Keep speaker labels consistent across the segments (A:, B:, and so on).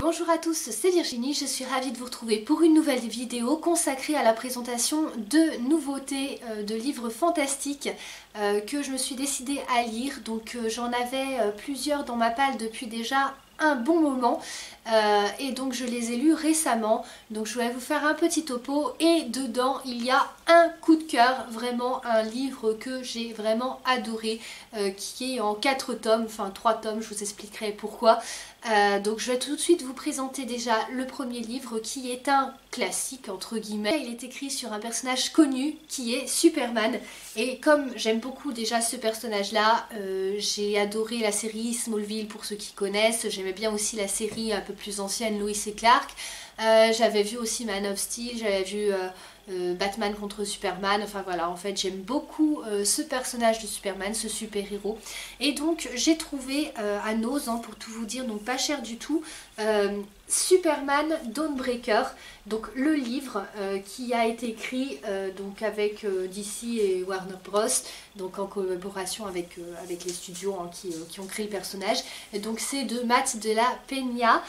A: Bonjour à tous, c'est Virginie, je suis ravie de vous retrouver pour une nouvelle vidéo consacrée à la présentation de nouveautés euh, de livres fantastiques euh, que je me suis décidée à lire. Donc euh, j'en avais plusieurs dans ma palle depuis déjà un bon moment et donc je les ai lus récemment. Donc je voulais vous faire un petit topo et dedans il y a un coup de cœur vraiment un livre que j'ai vraiment adoré euh, qui est en 4 tomes, enfin 3 tomes je vous expliquerai pourquoi. Euh, donc je vais tout de suite vous présenter déjà le premier livre qui est un classique entre guillemets. Il est écrit sur un personnage connu qui est Superman. Et comme j'aime beaucoup déjà ce personnage là, euh, j'ai adoré la série Smallville pour ceux qui connaissent, j'aimais bien aussi la série un peu plus ancienne Lois et Clark, j'avais vu aussi Man of Steel, j'avais vu... Euh, Batman contre Superman, enfin voilà, en fait j'aime beaucoup euh, ce personnage de Superman, ce super-héros. Et donc j'ai trouvé euh, à hein, pour tout vous dire, donc pas cher du tout, Superman Dawnbreaker, donc le livre qui a été écrit donc avec DC et Warner Bros, donc en collaboration avec, avec les studios qui, qui, ont créé le personnage. Donc c'est de Matt de la Peña,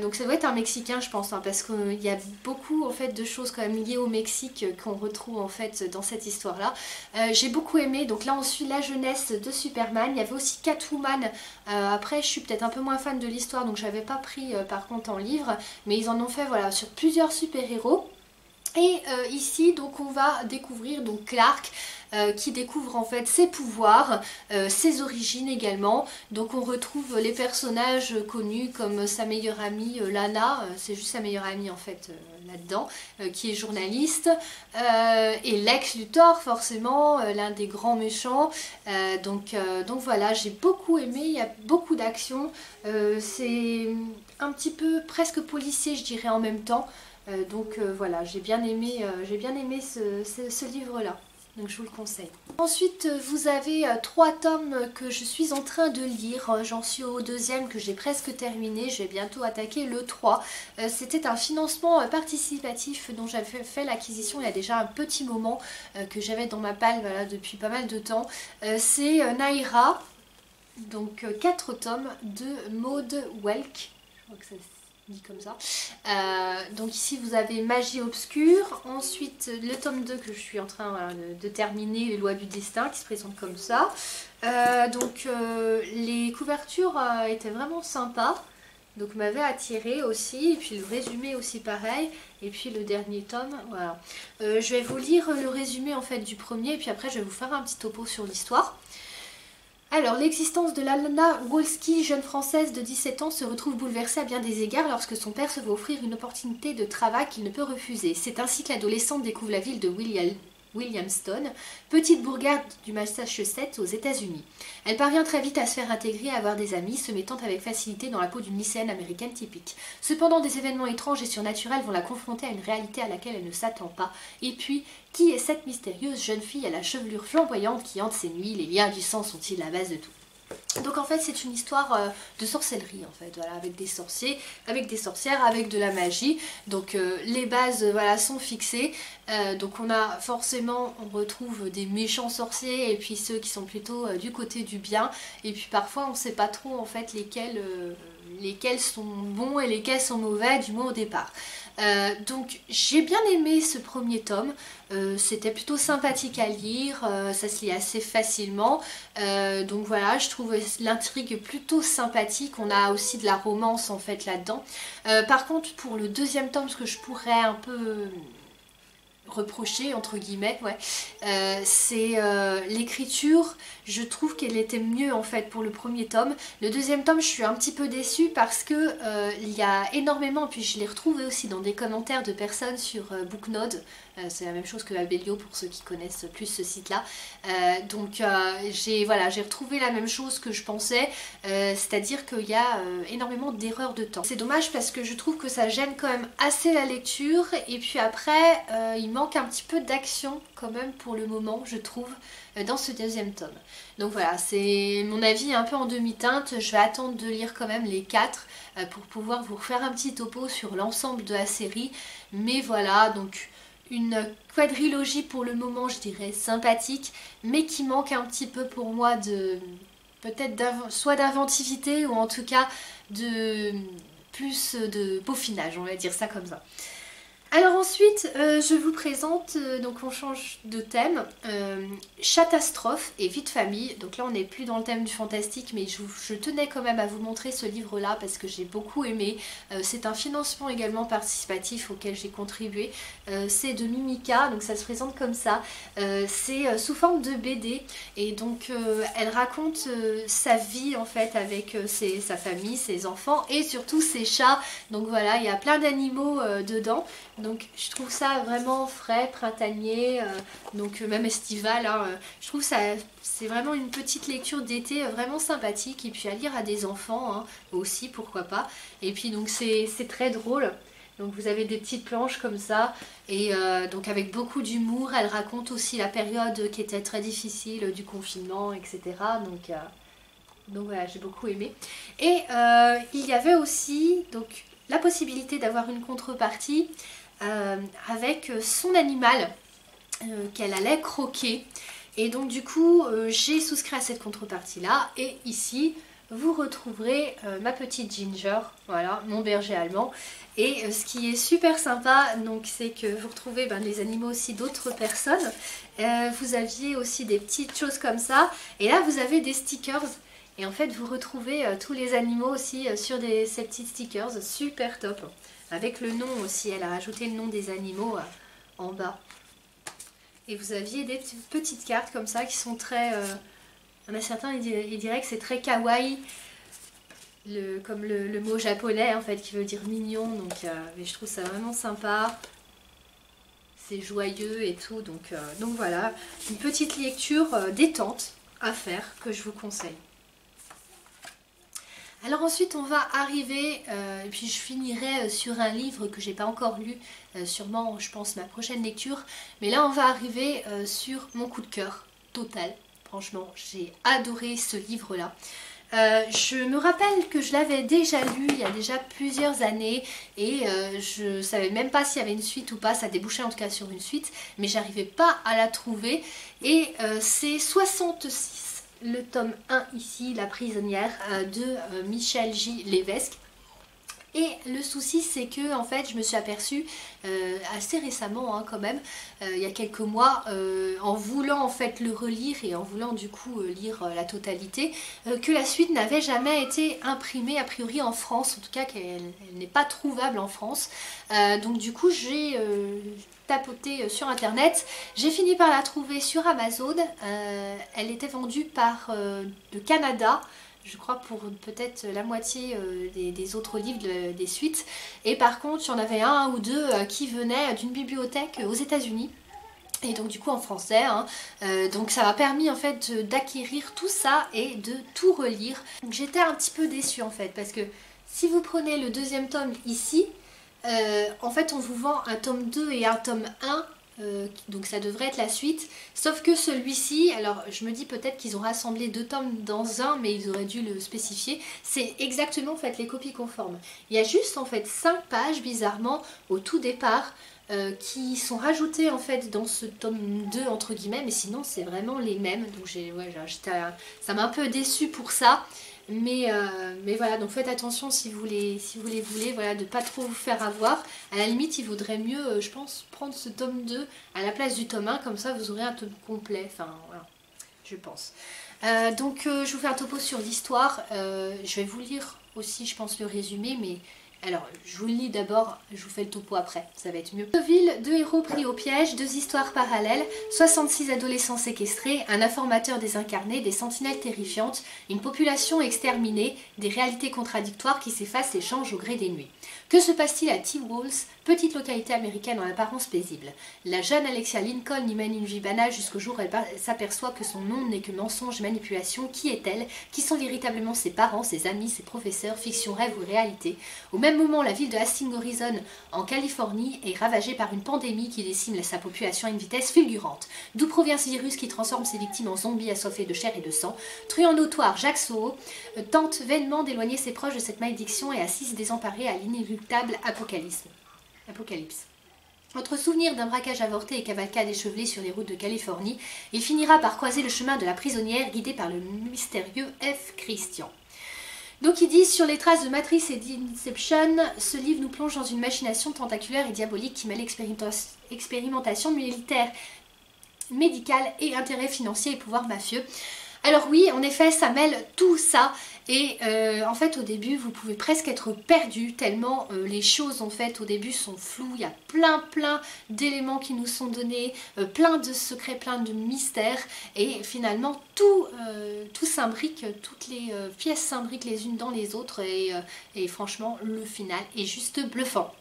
A: donc ça doit être un Mexicain je pense, hein, parce qu'il y a beaucoup en fait de choses quand même liées au Mexique qu'on retrouve en fait dans cette histoire là. Euh, j'ai beaucoup aimé, donc là on suit la jeunesse de Superman, il y avait aussi Catwoman, euh, après je suis peut-être un peu moins fan de l'histoire donc j'avais pas pris euh, par contre en livre, mais ils en ont fait voilà sur plusieurs super-héros. Et euh, ici donc on va découvrir donc Clark euh, qui découvre en fait ses pouvoirs, euh, ses origines également. Donc on retrouve les personnages connus comme sa meilleure amie euh, Lana, c'est juste sa meilleure amie en fait là-dedans, qui est journaliste, et Lex Luthor forcément, l'un des grands méchants. donc, donc voilà, j'ai beaucoup aimé, il y a beaucoup d'action, c'est un petit peu presque policier je dirais en même temps. donc voilà, j'ai bien aimé, j'ai bien aimé ce, livre-là donc je vous le conseille. Ensuite vous avez euh, trois tomes que je suis en train de lire, euh, j'en suis au deuxième que j'ai presque terminé, je vais bientôt attaquer le 3. Euh, c'était un financement participatif dont j'avais fait l'acquisition il y a déjà un petit moment que j'avais dans ma palle voilà, depuis pas mal de temps. C'est Naira, donc 4 tomes de Maud Welk, je crois que c'est comme ça. Euh, donc ici vous avez Magie Obscure, ensuite le tome 2 que je suis en train voilà, de, terminer, les lois du destin qui se présentent comme ça. Euh, donc euh, les couvertures euh, étaient vraiment sympas, donc m'avaient attiré aussi, et puis le résumé aussi pareil, et puis le dernier tome, voilà. Euh, je vais vous lire le résumé en fait du premier, et puis après je vais vous faire un petit topo sur l'histoire. Alors, l'existence de Lana Wolski, jeune française de 17 ans, se retrouve bouleversée à bien des égards lorsque son père se voit offrir une opportunité de travail qu'il ne peut refuser. C'est ainsi que l'adolescente découvre la ville de William, Williamston, petite bourgade du Massachusetts aux États-Unis. Elle parvient très vite à se faire intégrer et à avoir des amis, se mettant avec facilité dans la peau d'une lycéenne américaine typique. Cependant, des événements étranges et surnaturels vont la confronter à une réalité à laquelle elle ne s'attend pas. Et puis, qui est cette mystérieuse jeune fille à la chevelure flamboyante qui hante ses nuits? Les liens du sang sont-ils la base de tout? Donc en fait c'est une histoire euh, de sorcellerie en fait, voilà, avec des sorciers, avec des sorcières, avec de la magie. Donc euh, les bases euh, voilà, sont fixées. Donc on a forcément, on retrouve des méchants sorciers et puis ceux qui sont plutôt du côté du bien. Et puis parfois on ne sait pas trop en fait lesquels, lesquels sont bons et lesquels sont mauvais du moins au départ. Euh, donc j'ai bien aimé ce premier tome, euh, c'était plutôt sympathique à lire, euh, ça se lit assez facilement, donc voilà je trouve l'intrigue plutôt sympathique, on a aussi de la romance en fait là-dedans. par contre pour le deuxième tome, ce que je pourrais un peu reprocher entre guillemets c'est l'écriture je trouve qu'elle était mieux en fait pour le premier tome. Le deuxième tome je suis un petit peu déçue parce que euh, il y a énormément puis je l'ai retrouvé aussi dans des commentaires de personnes sur euh, Booknode. Euh, c'est la même chose que Abelio pour ceux qui connaissent plus ce site là donc j'ai voilà j'ai retrouvé la même chose que je pensais. C'est à dire qu'il y a énormément d'erreurs de temps. C'est dommage parce que je trouve que ça gêne quand même assez la lecture. Et puis après il manque un petit peu d'action quand même pour le moment, je trouve, dans ce deuxième tome. Donc voilà, c'est mon avis un peu en demi-teinte. Je vais attendre de lire quand même les quatre euh, pour pouvoir vous refaire un petit topo sur l'ensemble de la série. Mais voilà, donc une quadrilogie pour le moment, je dirais, sympathique, mais qui manque un petit peu pour moi de peut-être soit d'inventivité ou en tout cas de plus de peaufinage, on va dire ça comme ça. Alors ensuite, euh, je vous présente, euh, donc on change de thème, euh, Catastrophe et Vie de famille. Donc là on n'est plus dans le thème du fantastique, mais je, tenais quand même à vous montrer ce livre-là parce que j'ai beaucoup aimé. c'est un financement également participatif auquel j'ai contribué. c'est de Mimika, donc ça se présente comme ça. c'est sous forme de BD et donc elle raconte sa vie en fait avec sa famille, ses enfants et surtout ses chats. Donc voilà, il y a plein d'animaux dedans. Donc je trouve ça vraiment frais, printanier, euh, donc euh, même estival. Hein, euh, je trouve ça c'est vraiment une petite lecture d'été vraiment sympathique et puis à lire à des enfants hein, aussi, pourquoi pas. Et puis donc c'est très drôle. Donc vous avez des petites planches comme ça et donc avec beaucoup d'humour. Elle raconte aussi la période qui était très difficile du confinement, etc. Donc, donc voilà, j'ai beaucoup aimé. Et il y avait aussi donc la possibilité d'avoir une contrepartie euh, avec son animal euh, qu'elle allait croquer. Et donc du coup, euh, j'ai souscrit à cette contrepartie-là. Et ici, vous retrouverez ma petite Ginger, voilà, mon berger allemand. Et ce qui est super sympa, donc c'est que vous retrouvez ben, les animaux aussi d'autres personnes. vous aviez aussi des petites choses comme ça. Et là, vous avez des stickers. Et en fait, vous retrouvez tous les animaux aussi sur des, ces petits stickers. Super top. Avec le nom aussi, elle a rajouté le nom des animaux euh, en bas. Et vous aviez des petites cartes comme ça qui sont très... Euh, en a certains, ils diraient que c'est très kawaii. Comme le, mot japonais en fait qui veut dire mignon donc euh, mais je trouve ça vraiment sympa c'est joyeux et tout donc, donc voilà une petite lecture détente à faire que je vous conseille alors ensuite on va arriver, euh, et puis je finirai euh, sur un livre que j'ai pas encore lu, euh, sûrement je pense ma prochaine lecture, mais là on va arriver sur mon coup de cœur total, franchement j'ai adoré ce livre là. je me rappelle que je l'avais déjà lu il y a déjà plusieurs années et je savais même pas s'il y avait une suite ou pas, ça débouchait en tout cas sur une suite, mais j'arrivais pas à la trouver. Et c'est 66 le tome 1 ici, La prisonnière euh, de euh, Michel J. Lévesque. Et le souci c'est que en fait je me suis aperçue euh, assez récemment hein, quand même, il y a quelques mois, en voulant en fait le relire et en voulant du coup lire la totalité, que la suite n'avait jamais été imprimée a priori en France, en tout cas qu'elle n'est pas trouvable en France. donc du coup j'ai tapoté euh, sur internet. J'ai fini par la trouver sur Amazon. Euh, elle était vendue par euh, le Canada je crois pour peut-être la moitié des, autres livres des suites. Et par contre, il y en avait un ou deux qui venaient d'une bibliothèque aux États-Unis. Et donc du coup en français, hein. donc ça m'a permis en fait d'acquérir tout ça et de tout relire. J'étais un petit peu déçue en fait parce que si vous prenez le deuxième tome ici, euh, en fait on vous vend un tome 2 et un tome 1 euh, donc ça devrait être la suite. Sauf que celui-ci alors je me dis peut-être qu'ils ont rassemblé deux tomes dans un mais ils auraient dû le spécifier. C'est exactement en fait les copies conformes. Il y a juste en fait 5 pages bizarrement au tout départ euh, qui sont rajoutées en fait dans ce tome 2 entre guillemets mais sinon c'est vraiment les mêmes. Donc j'ai ouais, ça m'a un peu déçu pour ça mais, euh, mais voilà, donc faites attention si vous les, si vous voulez, voilà, de pas trop vous faire avoir. À la limite, il vaudrait mieux, euh, je pense, prendre ce tome 2 à la place du tome 1, comme ça vous aurez un tome complet. Enfin, voilà, je pense. Euh, donc je vous fais un topo sur l'histoire. je vais vous lire aussi, je pense, le résumé, mais alors, je vous le lis d'abord, je vous fais le topo après, ça va être mieux. Deux villes, deux héros pris au piège, deux histoires parallèles, 66 adolescents séquestrés, un informateur désincarné, des sentinelles terrifiantes, une population exterminée, des réalités contradictoires qui s'effacent et changent au gré des nuits. Que se passe-t-il à T-Walls, petite localité américaine en apparence paisible? La jeune Alexia Lincoln y mène une vie banale jusqu'au jour où elle s'aperçoit que son nom n'est que mensonge manipulation. Qui est-elle? Qui sont véritablement ses parents, ses amis, ses professeurs, fiction, rêve ou réalité? Au même moment, la ville de Hastings Horizon, en Californie, est ravagée par une pandémie qui décime sa population à une vitesse fulgurante. D'où provient ce virus qui transforme ses victimes en zombies assoiffés de chair et de sang? Truand notoire Jacques Soho euh, tente vainement d'éloigner ses proches de cette malédiction et assiste désemparé à l'inéluctable apocalypse. Apocalypse. Entre souvenir d'un braquage avorté et cavalcade échevelée sur les routes de Californie, il finira par croiser le chemin de la prisonnière guidée par le mystérieux F. Christian. Donc il dit sur les traces de Matrice et d'Inception, ce livre nous plonge dans une machination tentaculaire et diabolique qui mêle expérimentation militaire, médicale et intérêt financier et pouvoir mafieux. Alors oui, en effet, ça mêle tout ça. Et euh, en fait au début vous pouvez presque être perdu tellement euh, les choses en fait au début sont floues, il y a plein plein d'éléments qui nous sont donnés, euh, plein de secrets, plein de mystères. Et finalement tout, tout s'imbrique, toutes les pièces s'imbriquent les unes dans les autres. Et franchement le final est juste bluffant.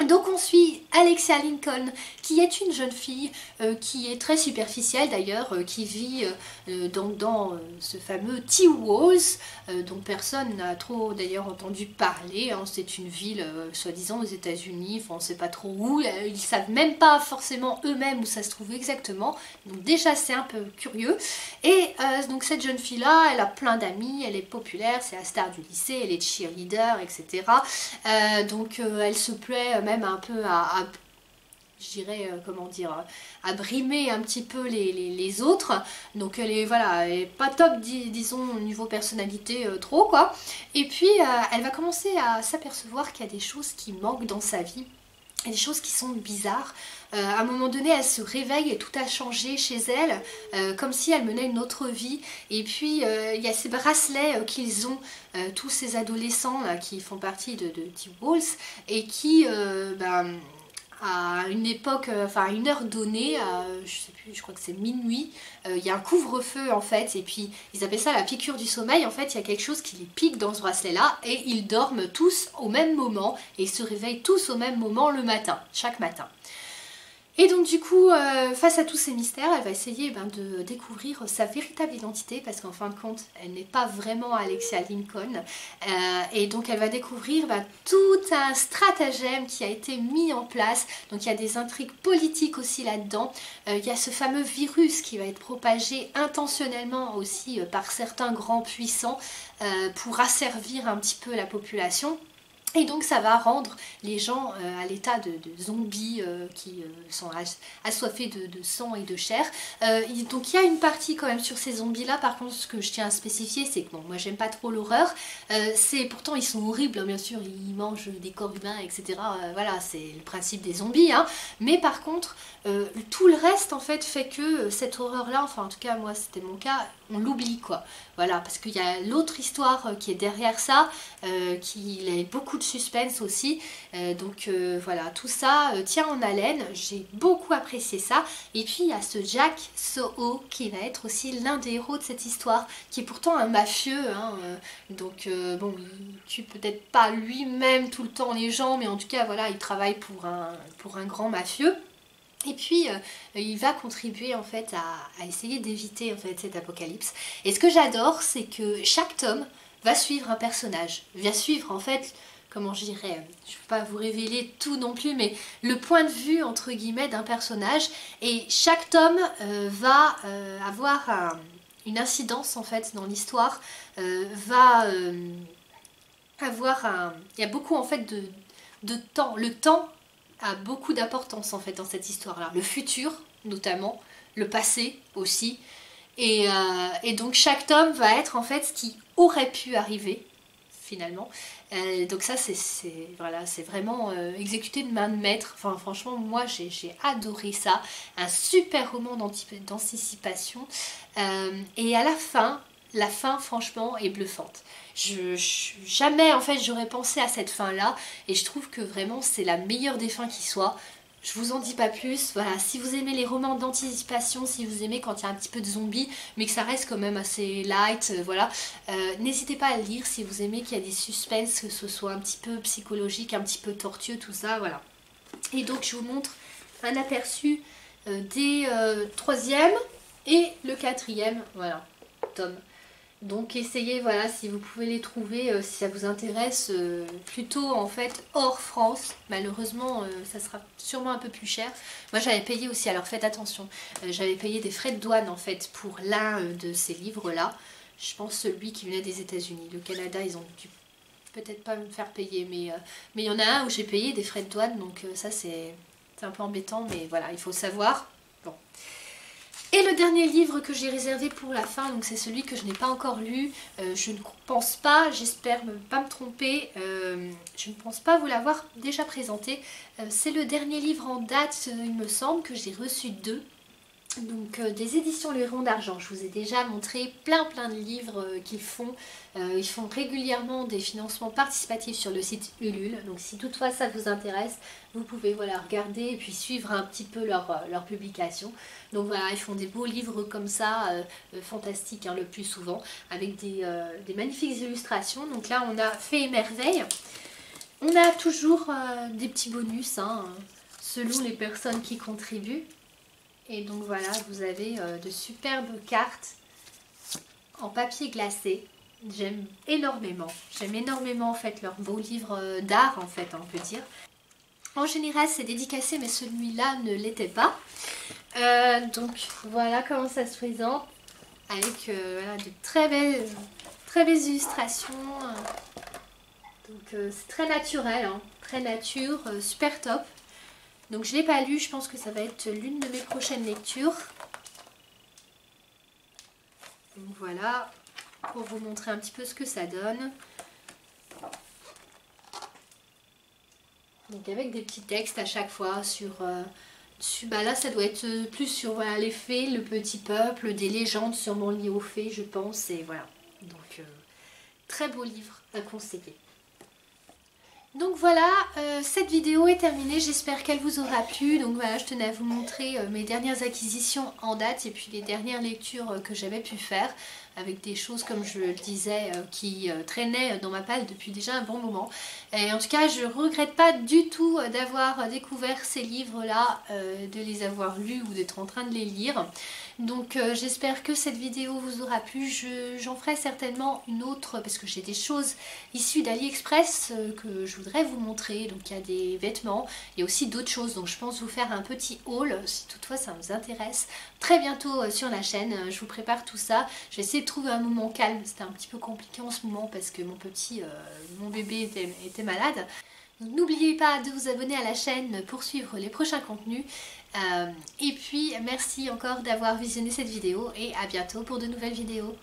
A: Donc on suit Alexia Lincoln qui est une jeune fille euh, qui est très superficielle d'ailleurs, euh, qui vit euh, dans, ce fameux T-Walls dont personne n'a trop d'ailleurs entendu parler. Hein. C'est une ville soi-disant aux États-Unis, on ne sait pas trop où, ils savent même pas forcément eux-mêmes où ça se trouve exactement. Donc déjà c'est un peu curieux. Et donc cette jeune fille là, elle a plein d'amis, elle est populaire, c'est la star du lycée, elle est cheerleader, etc. donc elle se plaît même un peu à, je dirais, euh, comment dire, à brimer un petit peu les, autres. Donc elle est, voilà, elle est pas top, disons, au niveau personnalité, euh, trop, quoi. Et puis, euh, elle va commencer à s'apercevoir qu'il y a des choses qui manquent dans sa vie. Et des choses qui sont bizarres. à un moment donné, elle se réveille et tout a changé chez elle, comme si elle menait une autre vie. Et puis, il y a ces bracelets qu'ils ont, tous ces adolescents qui font partie de, de T-Walls, et qui, ben, à une époque, euh, enfin à une heure donnée, je sais plus, je crois que c'est minuit, euh, il y a un couvre-feu en fait, et puis ils appellent ça la piqûre du sommeil, en fait il y a quelque chose qui les pique dans ce bracelet-là, et ils dorment tous au même moment, et ils se réveillent tous au même moment le matin, chaque matin. Et donc du coup, euh, face à tous ces mystères, elle va essayer ben, de découvrir sa véritable identité parce qu'en fin de compte, elle n'est pas vraiment Alexia Lincoln. Euh, et donc elle va découvrir ben, tout un stratagème qui a été mis en place. Donc il y a des intrigues politiques aussi là-dedans. Euh, il y a ce fameux virus qui va être propagé intentionnellement aussi par certains grands puissants pour asservir un petit peu la population. Et donc ça va rendre les gens euh, à l'état de, zombies euh, qui euh, sont assoiffés de, sang et de chair. donc il y a une partie quand même sur ces zombies là, par contre ce que je tiens à spécifier c'est que bon, moi j'aime pas trop l'horreur. c'est Pourtant ils sont horribles, hein, bien sûr, ils mangent des corps humains, etc. voilà, c'est le principe des zombies. Hein. Mais par contre, tout le reste en fait fait que cette horreur là, enfin en tout cas moi c'était mon cas, on l'oublie quoi. Voilà, parce qu'il y a l'autre histoire qui est derrière ça, qui a beaucoup de suspense aussi. Euh, donc euh, voilà, tout ça euh, tient en haleine. J'ai beaucoup apprécié ça. Et puis il y a ce Jack Soho qui va être aussi l'un des héros de cette histoire, qui est pourtant un mafieux. Hein, donc bon, il tue peut-être pas lui-même tout le temps les gens, mais en tout cas voilà, il travaille pour un, pour un grand mafieux. Et puis, il va contribuer en fait à, essayer d'éviter en fait cet apocalypse. Et ce que j'adore, c'est que chaque tome va suivre un personnage, va suivre en fait comment je dirais, je ne peux pas vous révéler tout non plus, mais le point de vue entre guillemets d'un personnage. Et chaque tome euh, va euh, avoir une incidence en fait dans l'histoire, euh, va avoir un... Il y a beaucoup en fait de, temps. Le temps a beaucoup d'importance en fait dans cette histoire-là. Le futur notamment, le passé aussi. Et, et donc chaque tome va être en fait ce qui aurait pu arriver finalement. Euh, donc ça, c'est voilà, vraiment euh, exécuté de main de maître. Enfin, franchement, moi, j'ai adoré ça. Un super roman d'anticipation. Euh, et à la fin, la fin, franchement, est bluffante. Je, jamais, en fait, j'aurais pensé à cette fin-là. Et je trouve que vraiment, c'est la meilleure des fins qui soit. Je vous en dis pas plus. Voilà, si vous aimez les romans d'anticipation, si vous aimez quand il y a un petit peu de zombies, mais que ça reste quand même assez light, euh, voilà, euh, n'hésitez pas à le lire si vous aimez qu'il y a des suspens, que ce soit un petit peu psychologique, un petit peu tortueux, tout ça, voilà. Et donc je vous montre un aperçu euh, des troisième et le quatrième, voilà, tome. Donc essayez, voilà, si vous pouvez les trouver, euh, si ça vous intéresse, euh, plutôt en fait hors France. Malheureusement, euh, ça sera sûrement un peu plus cher. Moi j'avais payé aussi, alors faites attention, j'avais payé des frais de douane en fait pour l'un de ces livres-là. Je pense celui qui venait des États-Unis. Le Canada, ils ont dû peut-être pas me faire payer, mais mais il y en a un où j'ai payé des frais de douane, donc ça c'est un peu embêtant, mais voilà, il faut savoir. Bon. Et le dernier livre que j'ai réservé pour la fin, donc c'est celui que je n'ai pas encore lu. Euh, je ne pense pas, j'espère ne pas me tromper, euh, je ne pense pas vous l'avoir déjà présenté. Euh, c'est le dernier livre en date, il me semble, que j'ai reçu deux donc euh, des éditions Le Rond d'Argent, je vous ai déjà montré plein plein de livres euh, qu'ils font. Euh, ils font régulièrement des financements participatifs sur le site Ulule. Donc si toutefois ça vous intéresse, vous pouvez voilà, regarder et puis suivre un petit peu leur, leur publication. Donc voilà, ils font des beaux livres comme ça, fantastiques hein, le plus souvent, avec des, magnifiques illustrations. Donc là on a fait émerveille. On a toujours des petits bonus hein, selon les personnes qui contribuent. Et donc voilà, vous avez euh, de superbes cartes en papier glacé. J'aime énormément. J'aime énormément en fait leurs beaux livres euh, d'art en fait, on peut dire. En général, c'est dédicacé, mais celui-là ne l'était pas. Euh, donc voilà comment ça se présente. Avec de très belles, très belles illustrations. Donc c'est très naturel, hein. très nature, super top. Donc je ne l'ai pas lu, je pense que ça va être l'une de mes prochaines lectures. Voilà, pour vous montrer un petit peu ce que ça donne. Donc avec des petits textes à chaque fois sur... Euh, bah là ça doit être plus sur les fées, le petit peuple, des légendes sûrement liées aux fées je pense. Et voilà, donc euh, très beau livre à conseiller. Donc voilà, euh, cette vidéo est terminée, j'espère qu'elle vous aura plu. Donc voilà, je tenais à vous montrer euh, mes dernières acquisitions en date et puis les dernières lectures euh, que j'avais pu faire avec des choses comme je le disais qui traînaient dans ma palle depuis déjà un bon moment. Et en tout cas, je regrette pas du tout d'avoir découvert ces livres-là, de les avoir lus ou d'être en train de les lire. Donc euh, j'espère que cette vidéo vous aura plu. J'en ferai certainement une autre parce que j'ai des choses issues d'AliExpress euh, que je voudrais vous montrer. Donc il y a des vêtements, il y a aussi d'autres choses. Donc je pense vous faire un petit haul si toutefois ça vous intéresse. Très bientôt euh, sur la chaîne, je vous prépare tout ça. Je vais essayer de trouver un moment calme. C'était un petit peu compliqué en ce moment parce que mon petit, mon bébé était, était malade. N'oubliez pas de vous abonner à la chaîne pour suivre les prochains contenus. Euh, et puis merci encore d'avoir visionné cette vidéo et à bientôt pour de nouvelles vidéos.